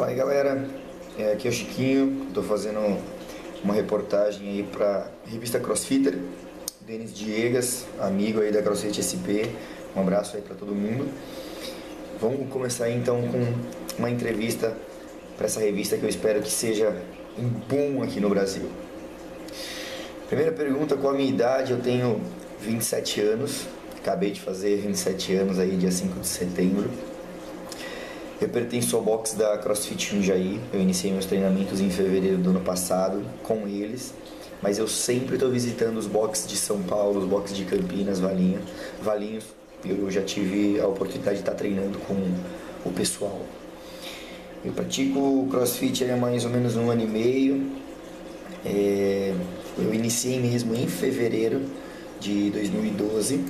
Fala galera, é, aqui é o Chiquinho, estou fazendo uma reportagem aí para revista Crossfitter, Denis Diegas, amigo aí da CrossFit SP, um abraço aí para todo mundo. Vamos começar então com uma entrevista para essa revista que eu espero que seja um boom aqui no Brasil. Primeira pergunta, qual a minha idade? Eu tenho 27 anos, acabei de fazer 27 anos aí dia 5 de setembro. Eu pertenço ao box da CrossFit Jundiaí. Eu iniciei meus treinamentos em fevereiro do ano passado com eles, mas eu sempre estou visitando os boxes de São Paulo, os boxes de Campinas, Valinho, Valinhos. Eu já tive a oportunidade de estar treinando com o pessoal. Eu pratico CrossFit há mais ou menos um ano e meio. É, eu iniciei mesmo em fevereiro de 2012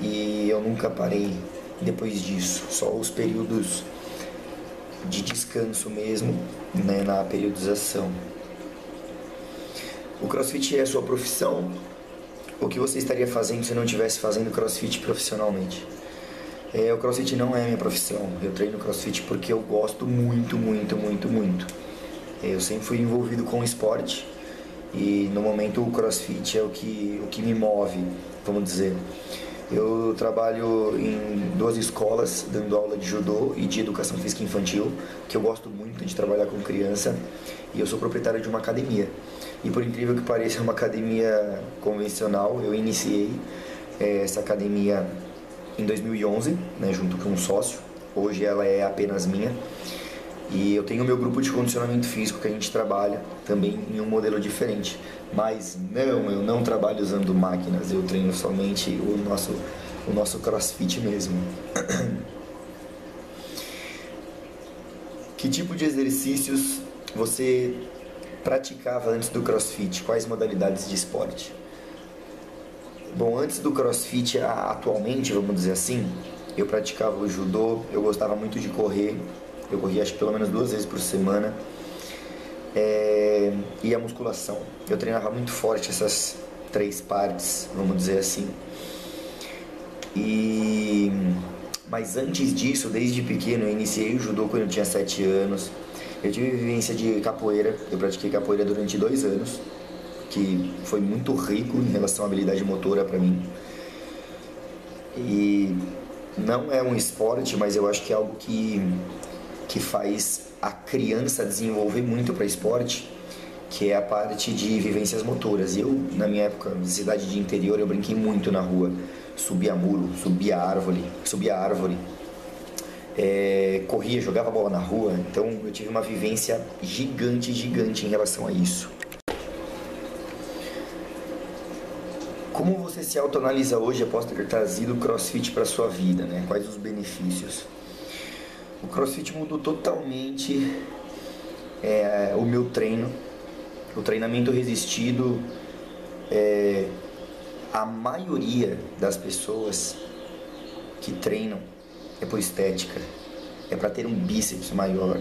e eu nunca parei depois disso, só os períodos de descanso mesmo, né, na periodização. O CrossFit é a sua profissão? O que você estaria fazendo se não estivesse fazendo CrossFit profissionalmente? É, o CrossFit não é minha profissão. Eu treino CrossFit porque eu gosto muito, muito, muito, muito. Eu sempre fui envolvido com esporte e no momento o CrossFit é o que, o que me move, vamos dizer. Eu trabalho em duas escolas dando aula de judô e de educação física infantil, que eu gosto muito de trabalhar com criança, e eu sou proprietário de uma academia. E por incrível que pareça, é uma academia convencional. Eu iniciei é, essa academia em 2011, né, junto com um sócio. Hoje ela é apenas minha. E eu tenho o meu grupo de condicionamento físico que a gente trabalha também em um modelo diferente. Mas não, eu não trabalho usando máquinas, eu treino somente o nosso, o nosso crossfit mesmo. que tipo de exercícios você praticava antes do crossfit? Quais modalidades de esporte? Bom, antes do crossfit, atualmente, vamos dizer assim, eu praticava o judô, eu gostava muito de correr, eu corria acho que pelo menos duas vezes por semana. É, e a musculação. Eu treinava muito forte essas três partes, vamos dizer assim. E mas antes disso, desde pequeno, eu iniciei o judô quando eu tinha sete anos. Eu tive vivência de capoeira, eu pratiquei capoeira durante dois anos, que foi muito rico em relação à habilidade motora para mim. E não é um esporte, mas eu acho que é algo que que faz a criança desenvolver muito para esporte, que é a parte de vivências motoras. Eu, na minha época, cidade de interior, eu brinquei muito na rua. Subia muro, subia árvore, subia árvore. É, corria, jogava bola na rua, então eu tive uma vivência gigante, gigante em relação a isso. Como você se autoanalisa hoje após ter trazido o CrossFit para sua vida, né? Quais os benefícios? O CrossFit mudou totalmente é, o meu treino, o treinamento resistido. É, a maioria das pessoas que treinam é por estética, é para ter um bíceps maior,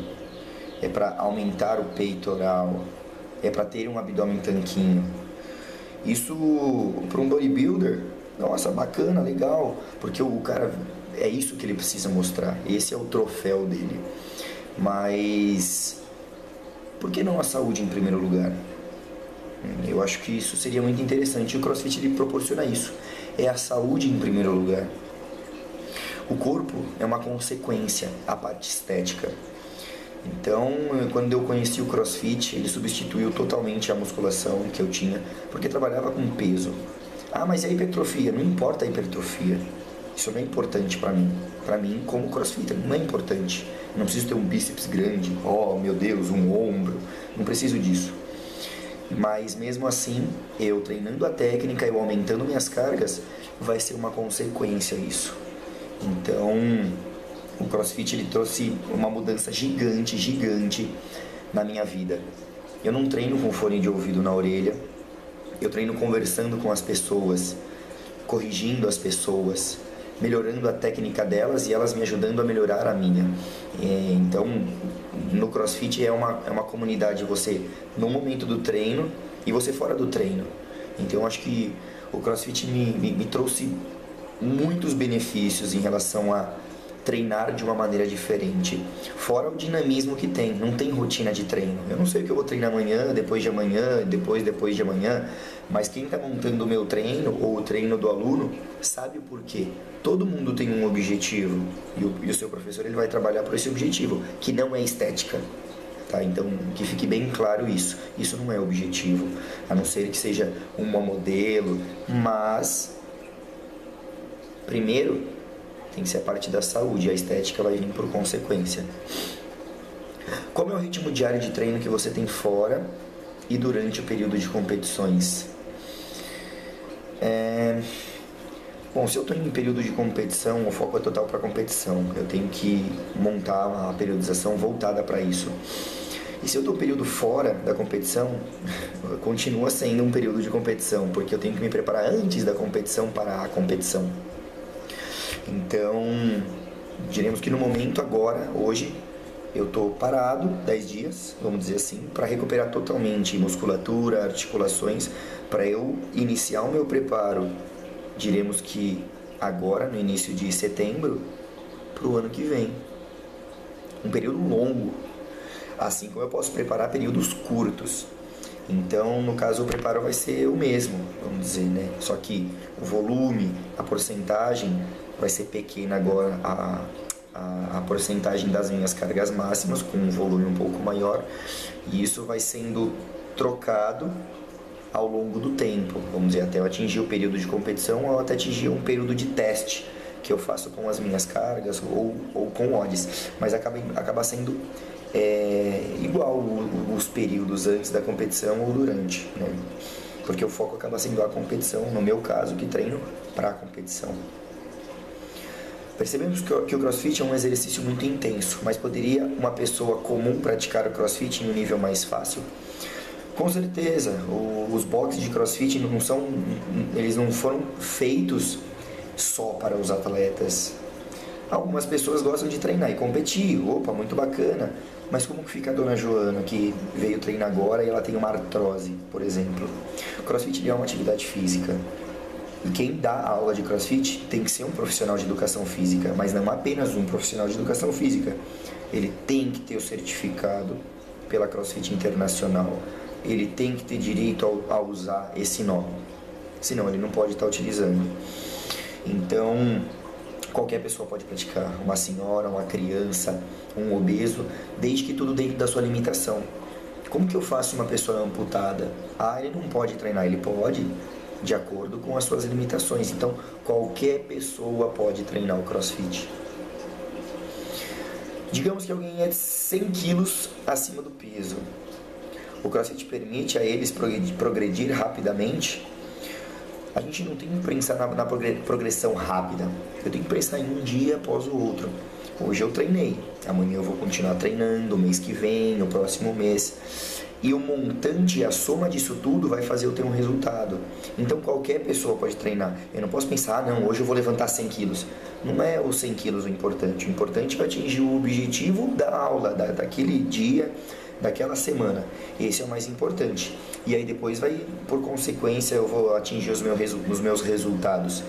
é para aumentar o peitoral, é para ter um abdômen tanquinho. Isso para um bodybuilder, nossa, bacana, legal, porque o cara é isso que ele precisa mostrar. Esse é o troféu dele. Mas por que não a saúde em primeiro lugar? Eu acho que isso seria muito interessante. O CrossFit ele proporciona isso. É a saúde em primeiro lugar. O corpo é uma consequência, a parte estética. Então, quando eu conheci o CrossFit, ele substituiu totalmente a musculação que eu tinha, porque trabalhava com peso. Ah, mas e a hipertrofia? Não importa a hipertrofia. Isso não é importante para mim. Para mim, como crossfitter, não é importante. Não preciso ter um bíceps grande, oh meu Deus, um ombro. Não preciso disso. Mas mesmo assim, eu treinando a técnica, eu aumentando minhas cargas, vai ser uma consequência isso. Então, o CrossFit ele trouxe uma mudança gigante, gigante na minha vida. Eu não treino com fone de ouvido na orelha. Eu treino conversando com as pessoas, corrigindo as pessoas, melhorando a técnica delas e elas me ajudando a melhorar a minha. É, então, no CrossFit é uma, é uma comunidade, você no momento do treino e você fora do treino. Então, acho que o CrossFit me, me, me trouxe muitos benefícios em relação a, treinar de uma maneira diferente. Fora o dinamismo que tem, não tem rotina de treino. Eu não sei o que eu vou treinar amanhã, depois de amanhã, depois, depois de amanhã, mas quem está montando o meu treino ou o treino do aluno sabe o porquê. Todo mundo tem um objetivo e o, e o seu professor ele vai trabalhar por esse objetivo, que não é estética. Tá? Então, que fique bem claro isso. Isso não é objetivo, a não ser que seja uma modelo, mas primeiro tem que ser a parte da saúde, a estética vai vir por consequência. Como é o ritmo diário de treino que você tem fora e durante o período de competições? É... Bom, se eu estou em período de competição, o foco é total para competição. Eu tenho que montar uma periodização voltada para isso. E se eu estou período fora da competição, continua sendo um período de competição, porque eu tenho que me preparar antes da competição para a competição. Então, diremos que no momento agora, hoje, eu estou parado 10 dias, vamos dizer assim, para recuperar totalmente musculatura, articulações, para eu iniciar o meu preparo, diremos que agora, no início de setembro, para o ano que vem. Um período longo, assim como eu posso preparar períodos curtos. Então, no caso, o preparo vai ser o mesmo, vamos dizer, né? Só que o volume, a porcentagem vai ser pequena agora, a, a, a porcentagem das minhas cargas máximas, com um volume um pouco maior, e isso vai sendo trocado ao longo do tempo, vamos dizer, até eu atingir o período de competição ou até atingir um período de teste que eu faço com as minhas cargas ou, ou com odds, mas acaba, acaba sendo é, igual os períodos antes da competição ou durante, né? porque o foco acaba sendo a competição, no meu caso, que treino para a competição. Percebemos que o crossfit é um exercício muito intenso, mas poderia uma pessoa comum praticar o crossfit em um nível mais fácil? Com certeza, os boxes de crossfit não são, eles não foram feitos só para os atletas. Algumas pessoas gostam de treinar e competir, opa, muito bacana. Mas como que fica a dona Joana, que veio treinar agora e ela tem uma artrose, por exemplo? O crossfit é uma atividade física. E quem dá aula de crossfit tem que ser um profissional de educação física, mas não apenas um profissional de educação física. Ele tem que ter o certificado pela CrossFit Internacional. Ele tem que ter direito a, usar esse nome. Senão ele não pode estar utilizando. Então, qualquer pessoa pode praticar, uma senhora, uma criança, um obeso, desde que tudo dentro da sua limitação. Como que eu faço uma pessoa amputada? Ah, ele não pode treinar, ele pode, de acordo com as suas limitações. Então, qualquer pessoa pode treinar o CrossFit. Digamos que alguém é 100 quilos acima do peso. O CrossFit permite a eles progredir rapidamente a gente não tem que pensar na, na progressão rápida. Eu tenho que pensar em um dia após o outro. Hoje eu treinei, amanhã eu vou continuar treinando, mês que vem, no próximo mês. E o montante, a soma disso tudo vai fazer eu ter um resultado. Então qualquer pessoa pode treinar. Eu não posso pensar, ah, não, hoje eu vou levantar 100 quilos. Não é os 100 quilos o importante. O importante é atingir o objetivo da aula, da, daquele dia, daquela semana. Esse é o mais importante. E aí depois vai, por consequência, eu vou atingir os meus, os meus resultados.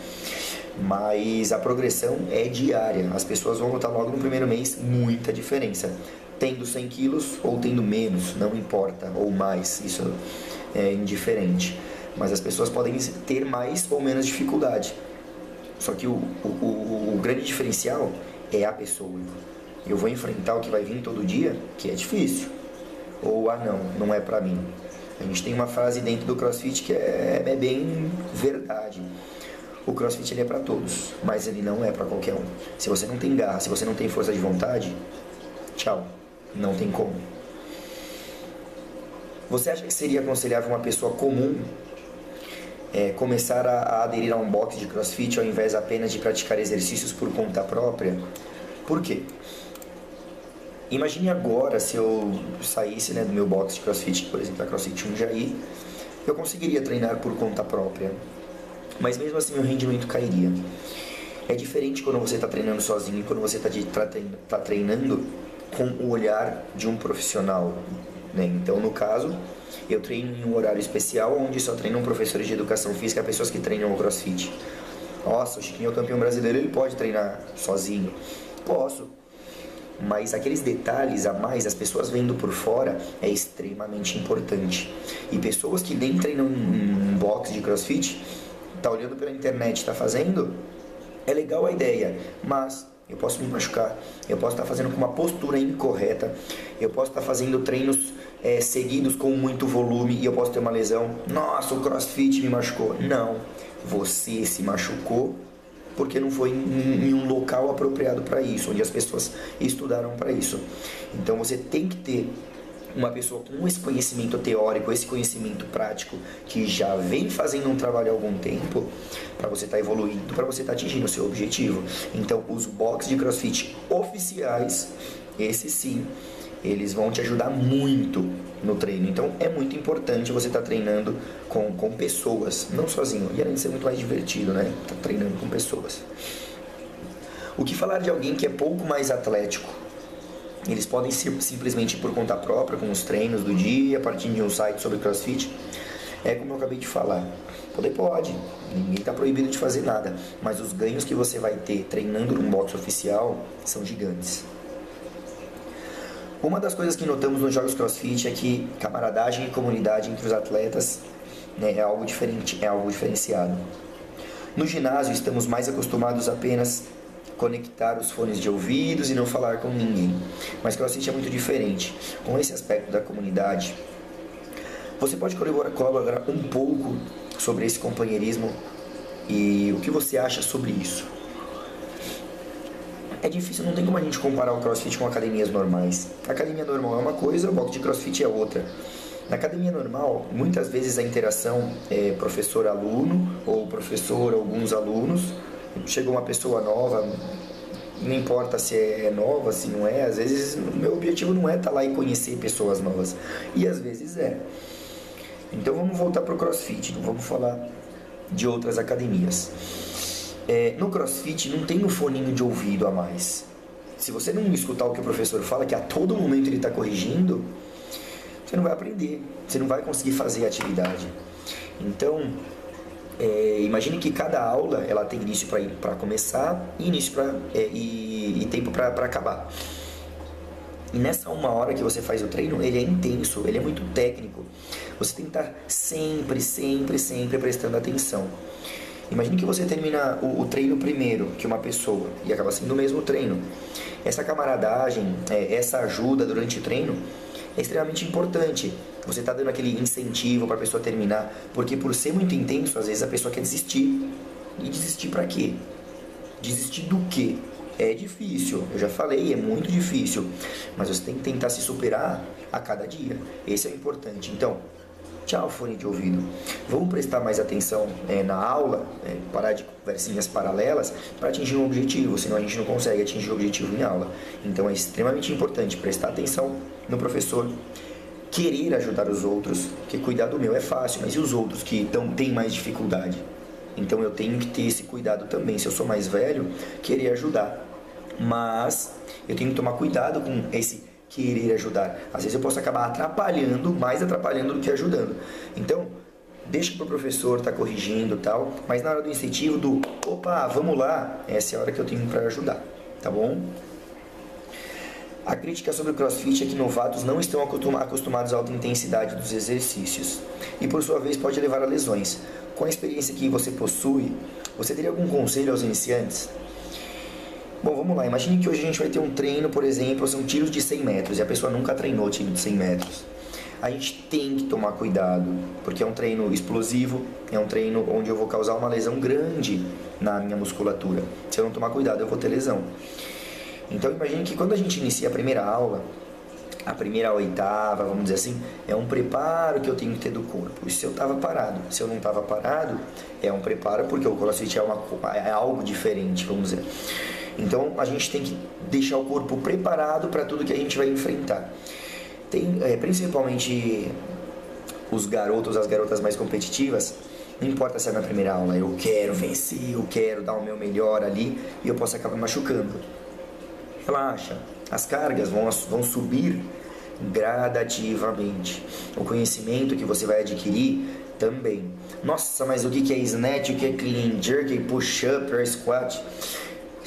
Mas a progressão é diária. As pessoas vão notar logo no primeiro mês muita diferença. Tendo 100 quilos ou tendo menos, não importa, ou mais, isso é indiferente. Mas as pessoas podem ter mais ou menos dificuldade. Só que o, o, o, o grande diferencial é a pessoa. Eu vou enfrentar o que vai vir todo dia, que é difícil ou ah não, não é para mim. A gente tem uma frase dentro do CrossFit que é, é bem verdade. O CrossFit ele é para todos, mas ele não é para qualquer um. Se você não tem garra, se você não tem força de vontade, tchau, não tem como. Você acha que seria aconselhável uma pessoa comum é, começar a, a aderir a um box de CrossFit ao invés apenas de praticar exercícios por conta própria? Por quê? Imagine agora se eu saísse né, do meu box de crossfit, por exemplo, a CrossFit Jundiaí, eu conseguiria treinar por conta própria. Mas mesmo assim meu rendimento cairia. É diferente quando você está treinando sozinho e quando você está tá treinando com o olhar de um profissional. Né? Então, no caso, eu treino em um horário especial onde só treinam professores de educação física, pessoas que treinam o crossfit. Nossa, o Chiquinho é o campeão brasileiro, ele pode treinar sozinho. Posso. Mas aqueles detalhes a mais, as pessoas vendo por fora, é extremamente importante. E pessoas que nem treinam um box de crossfit, tá olhando pela internet, tá fazendo, é legal a ideia, mas eu posso me machucar, eu posso estar fazendo com uma postura incorreta, eu posso estar fazendo treinos é, seguidos com muito volume e eu posso ter uma lesão. Nossa, o crossfit me machucou. Não, você se machucou porque não foi em, em um local apropriado para isso, onde as pessoas estudaram para isso. Então você tem que ter uma pessoa com esse conhecimento teórico, esse conhecimento prático, que já vem fazendo um trabalho há algum tempo, para você estar tá evoluindo, para você estar tá atingindo o seu objetivo. Então, os boxes de crossfit oficiais, esses sim, eles vão te ajudar muito no treino. Então, é muito importante você estar tá treinando com, com pessoas, não sozinho. E além de ser muito mais divertido, né? Tá treinando com pessoas. O que falar de alguém que é pouco mais atlético? Eles podem ser simplesmente por conta própria, com os treinos do dia, a partir de um site sobre crossfit. É como eu acabei de falar. Poder pode, ninguém está proibido de fazer nada, mas os ganhos que você vai ter treinando num box oficial são gigantes. Uma das coisas que notamos nos jogos CrossFit é que camaradagem e comunidade entre os atletas né, é algo diferente, é algo diferenciado. No ginásio estamos mais acostumados apenas conectar os fones de ouvidos e não falar com ninguém. Mas CrossFit é muito diferente. Com esse aspecto da comunidade, você pode colaborar um pouco sobre esse companheirismo e o que você acha sobre isso. É difícil, não tem como a gente comparar o CrossFit com academias normais. A academia normal é uma coisa, o box de CrossFit é outra. Na academia normal, muitas vezes a interação é professor-aluno ou professor-alguns alunos chegou uma pessoa nova, não importa se é nova, se não é, às vezes o meu objetivo não é estar tá lá e conhecer pessoas novas, e às vezes é. Então vamos voltar para o CrossFit, não vamos falar de outras academias. É, no CrossFit não tem um foninho de ouvido a mais. Se você não escutar o que o professor fala, que a todo momento ele está corrigindo, você não vai aprender, você não vai conseguir fazer a atividade. Então, é, imagine que cada aula ela tem início para começar e início pra, é, e, e, tempo para acabar. E nessa uma hora que você faz o treino, ele é intenso, ele é muito técnico. Você tem que estar sempre, sempre, sempre prestando atenção. Imagine que você termina o, o, treino primeiro que uma pessoa e acaba sendo o mesmo treino. Essa camaradagem, é, essa ajuda durante o treino é extremamente importante. Você está dando aquele incentivo para a pessoa terminar, porque por ser muito intenso, às vezes a pessoa quer desistir. E desistir para quê? Desistir do quê? É difícil, eu já falei, é muito difícil, mas você tem que tentar se superar a cada dia. Esse é o importante. Então, tchau fone de ouvido. Vamos prestar mais atenção é, na aula, é, parar de conversinhas paralelas para atingir um objetivo, senão a gente não consegue atingir o objetivo em aula. Então é extremamente importante prestar atenção no professor, querer ajudar os outros, que cuidar do meu é fácil, mas e os outros que tão, têm mais dificuldade? Então eu tenho que ter esse cuidado também. Se eu sou mais velho, querer ajudar. Mas eu tenho que tomar cuidado com esse querer ajudar. Às vezes eu posso acabar atrapalhando, mais atrapalhando do que ajudando. Então, deixa para o professor estar tá corrigindo tal, mas na hora do incentivo, do opa, vamos lá, essa é a hora que eu tenho para ajudar, tá bom? A crítica sobre o crossfit é que novatos não estão acostumados à alta intensidade dos exercícios e, por sua vez, pode levar a lesões. Com a experiência que você possui, você teria algum conselho aos iniciantes? Bom, vamos lá. Imagine que hoje a gente vai ter um treino, por exemplo, são tiros de 100 metros e a pessoa nunca treinou tiro de 100 metros. A gente tem que tomar cuidado, porque é um treino explosivo, é um treino onde eu vou causar uma lesão grande na minha musculatura. Se eu não tomar cuidado, eu vou ter lesão. Então imagine que quando a gente inicia a primeira aula, a primeira oitava, vamos dizer assim, é um preparo que eu tenho que ter do corpo. Se eu estava parado, se eu não estava parado, é um preparo porque o crossfit é, uma, é algo diferente, vamos dizer. Então a gente tem que deixar o corpo preparado para tudo que a gente vai enfrentar. Tem é, principalmente os garotos, as garotas mais competitivas, não importa se é na primeira aula, eu quero vencer, eu quero dar o meu melhor ali e eu posso acabar machucando. Relaxa, as cargas vão, vão subir gradativamente. O conhecimento que você vai adquirir também. Nossa, mas o que é snatch, o que é clean jerk, push up, squat?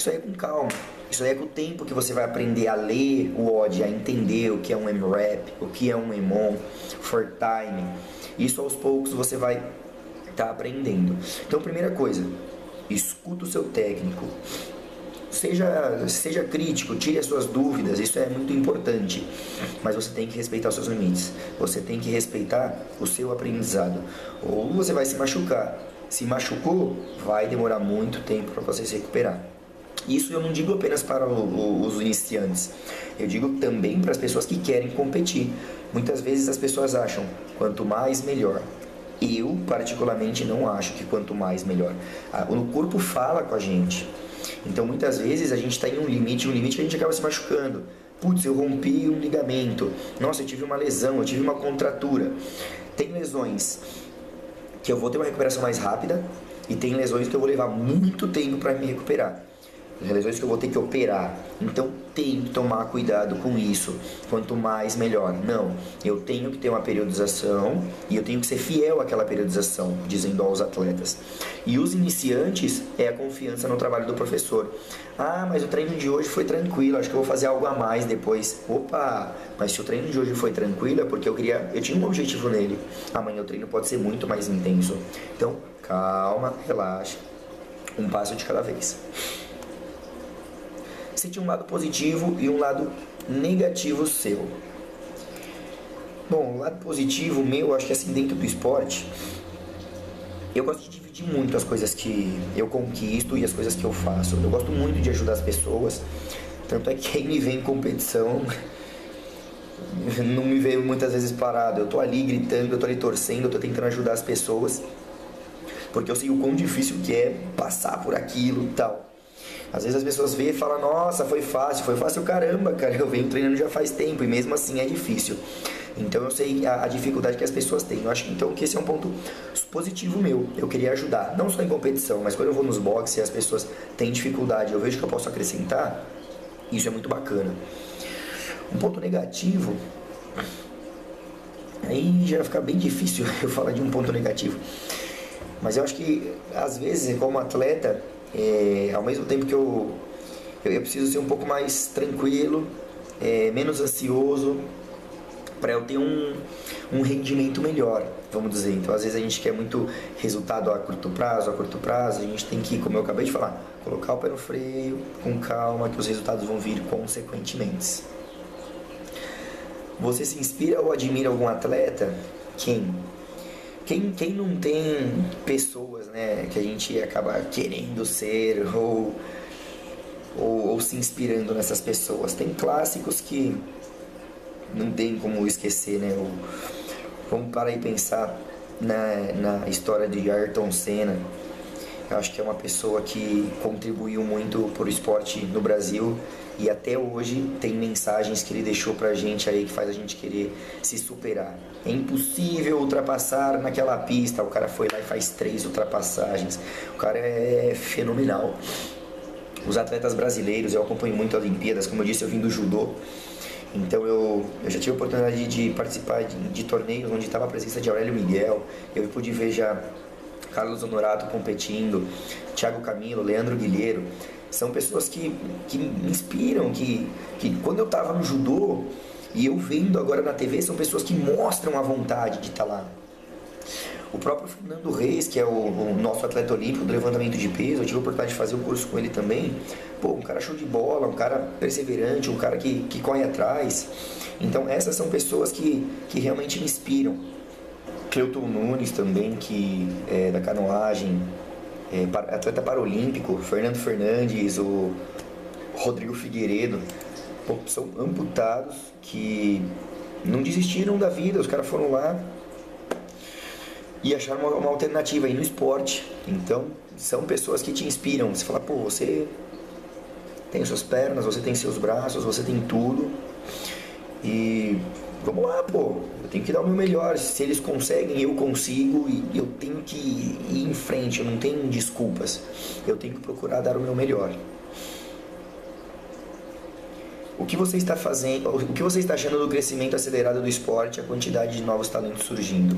Isso aí é com calma. Isso aí é com o tempo que você vai aprender a ler o OD, a entender o que é um MRAP, o que é um EMON, for time. Isso aos poucos você vai estar tá aprendendo. Então, primeira coisa, escuta o seu técnico. Seja, seja crítico, tire as suas dúvidas, isso é muito importante. Mas você tem que respeitar os seus limites. Você tem que respeitar o seu aprendizado. Ou você vai se machucar. Se machucou, vai demorar muito tempo para você se recuperar. Isso eu não digo apenas para os iniciantes, eu digo também para as pessoas que querem competir. Muitas vezes as pessoas acham quanto mais melhor. Eu, particularmente, não acho que quanto mais melhor. O corpo fala com a gente. Então, muitas vezes a gente está em um limite, um limite que a gente acaba se machucando. Putz, eu rompi um ligamento. Nossa, eu tive uma lesão, eu tive uma contratura. Tem lesões que eu vou ter uma recuperação mais rápida e tem lesões que eu vou levar muito tempo para me recuperar lesões que eu vou ter que operar. Então tem que tomar cuidado com isso. Quanto mais, melhor. Não, eu tenho que ter uma periodização e eu tenho que ser fiel àquela periodização, dizendo aos atletas. E os iniciantes é a confiança no trabalho do professor. Ah, mas o treino de hoje foi tranquilo, acho que eu vou fazer algo a mais depois. Opa, mas se o treino de hoje foi tranquilo é porque eu queria, eu tinha um objetivo nele. Amanhã o treino pode ser muito mais intenso. Então, calma, relaxa. Um passo de cada vez você um lado positivo e um lado negativo seu. Bom, o lado positivo meu, acho que assim, dentro do esporte, eu gosto de dividir muito as coisas que eu conquisto e as coisas que eu faço. Eu gosto muito de ajudar as pessoas, tanto é que quem me vê em competição não me vê muitas vezes parado. Eu tô ali gritando, eu tô ali torcendo, eu tô tentando ajudar as pessoas, porque eu sei o quão difícil que é passar por aquilo e tal. Às vezes as pessoas veem e falam, nossa, foi fácil, foi fácil caramba, cara, eu venho treinando já faz tempo e mesmo assim é difícil. Então eu sei a, a, dificuldade que as pessoas têm. Eu acho então que esse é um ponto positivo meu. Eu queria ajudar, não só em competição, mas quando eu vou nos boxes e as pessoas têm dificuldade, eu vejo que eu posso acrescentar, isso é muito bacana. Um ponto negativo, aí já fica bem difícil eu falar de um ponto negativo. Mas eu acho que às vezes, como atleta, é, ao mesmo tempo que eu, eu, eu, preciso ser um pouco mais tranquilo, é, menos ansioso, para eu ter um, um rendimento melhor, vamos dizer. Então, às vezes a gente quer muito resultado a curto prazo, a curto prazo, a gente tem que, como eu acabei de falar, colocar o pé no freio, com calma, que os resultados vão vir consequentemente. Você se inspira ou admira algum atleta? Quem? Quem, quem não tem pessoas né, que a gente acaba querendo ser ou, ou, ou se inspirando nessas pessoas? Tem clássicos que não tem como esquecer, né? O, vamos parar e pensar na, na história de Ayrton Senna. Eu acho que é uma pessoa que contribuiu muito para o esporte no Brasil e até hoje tem mensagens que ele deixou pra gente aí que faz a gente querer se superar. É impossível ultrapassar naquela pista. O cara foi lá e faz três ultrapassagens. O cara é fenomenal. Os atletas brasileiros, eu acompanho muito Olimpíadas, como eu disse, eu vim do judô. Então eu, eu já tive a oportunidade de participar de, de torneios onde estava a presença de Aurélio Miguel. Eu pude ver já Carlos Honorato competindo, Thiago Camilo, Leandro Guilheiro são pessoas que, que me inspiram, que, que quando eu estava no judô e eu vendo agora na TV, são pessoas que mostram a vontade de estar tá lá. O próprio Fernando Reis, que é o, o, nosso atleta olímpico do levantamento de peso, eu tive a oportunidade de fazer um curso com ele também. Pô, um cara show de bola, um cara perseverante, um cara que, que corre atrás. Então, essas são pessoas que, que realmente me inspiram. Cleuton Nunes também, que é da canoagem, é, atleta paralímpico, Fernando Fernandes, o Rodrigo Figueiredo, pô, são amputados que não desistiram da vida, os caras foram lá e acharam uma, uma, alternativa aí no esporte. Então, são pessoas que te inspiram. Você fala, pô, você tem suas pernas, você tem seus braços, você tem tudo. E vamos lá, pô, eu tenho que dar o meu melhor. Se eles conseguem, eu consigo e eu tenho que ir em frente, eu não tenho desculpas. Eu tenho que procurar dar o meu melhor. O que você está fazendo, o que você está achando do crescimento acelerado do esporte, a quantidade de novos talentos surgindo?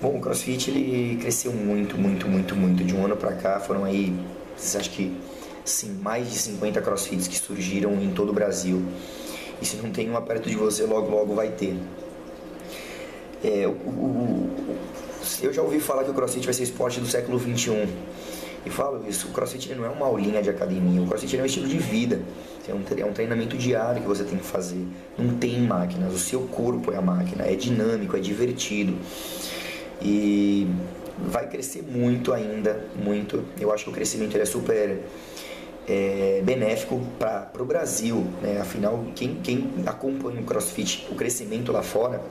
Bom, o CrossFit ele cresceu muito, muito, muito, muito. De um ano para cá foram aí, acho que sim, mais de 50 crossfits que surgiram em todo o Brasil. E se não tem uma perto de você, logo logo vai ter. É, o, o, eu já ouvi falar que o crossfit vai ser esporte do século 21. E falo isso, o crossfit não é uma aulinha de academia, o crossfit é um estilo de vida. É um treinamento diário que você tem que fazer. Não tem máquinas, o seu corpo é a máquina, é dinâmico, é divertido. E vai crescer muito ainda, muito. Eu acho que o crescimento é super é, benéfico para o Brasil. Né? Afinal, quem, quem acompanha o CrossFit, o crescimento lá fora,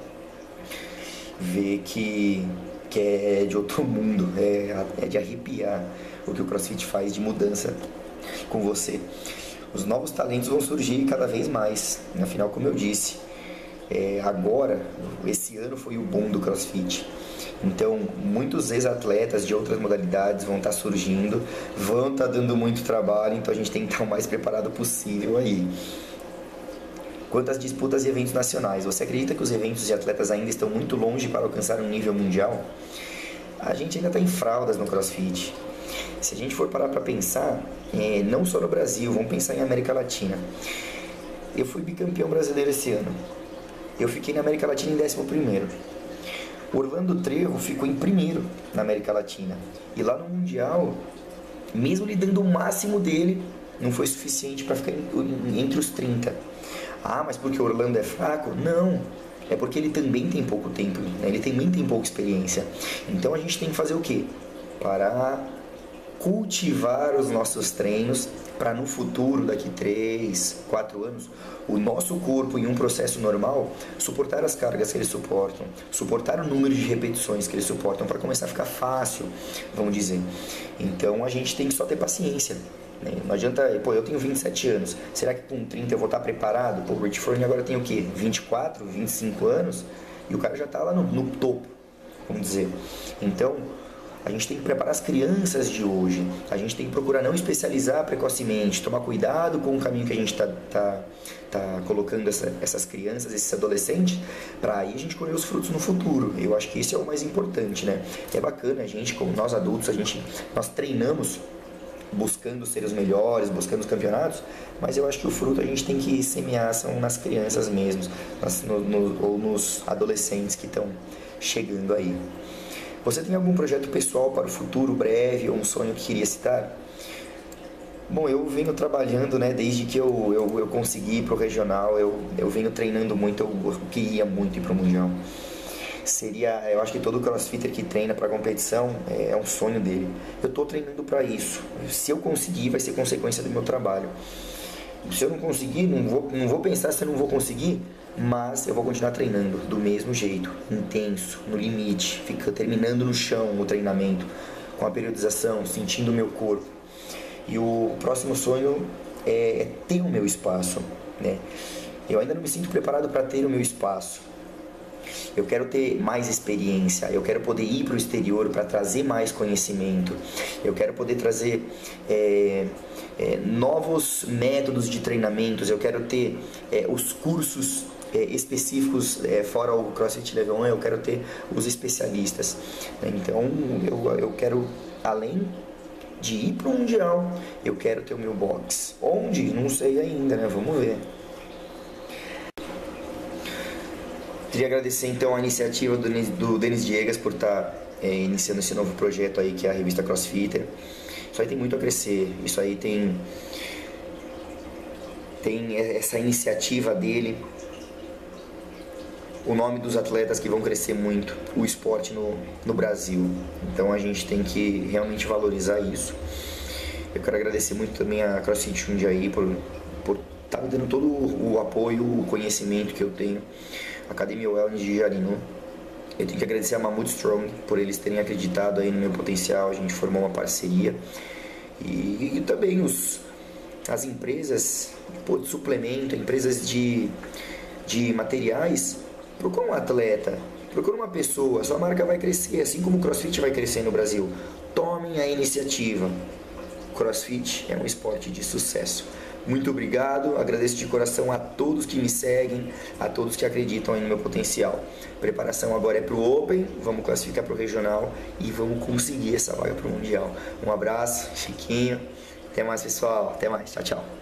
vê que, que é de outro mundo, é, é de arrepiar o que o CrossFit faz de mudança com você. Os novos talentos vão surgir cada vez mais. Afinal, como eu disse, é, agora, esse ano foi o boom do CrossFit. Então, muitos ex-atletas de outras modalidades vão estar surgindo, vão estar dando muito trabalho, então a gente tem que estar o mais preparado possível aí. Quanto às disputas e eventos nacionais, você acredita que os eventos de atletas ainda estão muito longe para alcançar um nível mundial? A gente ainda está em fraldas no CrossFit. Se a gente for parar para pensar, é, não só no Brasil, vamos pensar em América Latina. Eu fui bicampeão brasileiro esse ano. Eu fiquei na América Latina em 11 primeiro. Orlando Trevo ficou em primeiro na América Latina. E lá no Mundial, mesmo lhe dando o máximo dele, não foi suficiente para ficar entre os 30. Ah, mas porque Orlando é fraco? Não. É porque ele também tem pouco tempo, né? ele também tem pouca experiência. Então a gente tem que fazer o quê? Parar cultivar os nossos treinos para no futuro, daqui 3, 4 anos, o nosso corpo em um processo normal suportar as cargas que eles suportam, suportar o número de repetições que eles suportam para começar a ficar fácil, vamos dizer. Então a gente tem que só ter paciência. Né? Não adianta, pô, eu tenho 27 anos, será que com 30 eu vou estar preparado? Pô, o Rich Froning agora tem o quê? 24, 25 anos e o cara já está lá no, no topo, vamos dizer. Então, a gente tem que preparar as crianças de hoje. A gente tem que procurar não especializar precocemente, tomar cuidado com o caminho que a gente está tá, tá colocando essa, essas crianças, esses adolescentes, para aí a gente colher os frutos no futuro. Eu acho que isso é o mais importante, né? É bacana a gente, como nós adultos, a gente, nós treinamos buscando ser os melhores, buscando os campeonatos, mas eu acho que o fruto a gente tem que semear são nas crianças mesmo, nas, no, no, ou nos adolescentes que estão chegando aí. Você tem algum projeto pessoal para o futuro breve ou um sonho que queria citar? Bom, eu venho trabalhando, né, desde que eu, eu, eu consegui ir para o regional, eu, eu venho treinando muito, eu queria muito ir para o Mundial. Seria, eu acho que todo crossfitter que treina para competição é, é um sonho dele. Eu estou treinando para isso. Se eu conseguir, vai ser consequência do meu trabalho. Se eu não conseguir, não vou, não vou pensar se eu não vou conseguir, mas eu vou continuar treinando do mesmo jeito, intenso, no limite, fica terminando no chão o treinamento, com a periodização, sentindo o meu corpo. E o próximo sonho é, é ter o meu espaço, né? Eu ainda não me sinto preparado para ter o meu espaço. Eu quero ter mais experiência, eu quero poder ir para o exterior para trazer mais conhecimento, eu quero poder trazer é, é, novos métodos de treinamentos, eu quero ter é, os cursos é, específicos, é, fora o CrossFit Level 1, eu quero ter os especialistas. Então, eu, eu quero, além de ir para o Mundial, eu quero ter o meu box. Onde? Não sei ainda, né? Vamos ver. Queria agradecer então a iniciativa do, do Denis Diegas por estar tá, é, iniciando esse novo projeto aí que é a revista Crossfitter. Isso aí tem muito a crescer, isso aí tem tem essa iniciativa dele o nome dos atletas que vão crescer muito o esporte no, no Brasil. Então a gente tem que realmente valorizar isso. Eu quero agradecer muito também a CrossFit Jundiaí por por estar tá me dando todo o apoio, o conhecimento que eu tenho. Academia Wellness de Jarinu. Eu tenho que agradecer a Mammoth Strong por eles terem acreditado aí no meu potencial. A gente formou uma parceria. E, e também os, as empresas pô, de suplemento, empresas de, de materiais Procura um atleta, procura uma pessoa, sua marca vai crescer, assim como o CrossFit vai crescer no Brasil. Tomem a iniciativa. CrossFit é um esporte de sucesso. Muito obrigado, agradeço de coração a todos que me seguem, a todos que acreditam no meu potencial. Preparação agora é para o Open, vamos classificar para o Regional e vamos conseguir essa vaga para o Mundial. Um abraço, Chiquinho, Até mais, pessoal. Até mais. Tchau, tchau.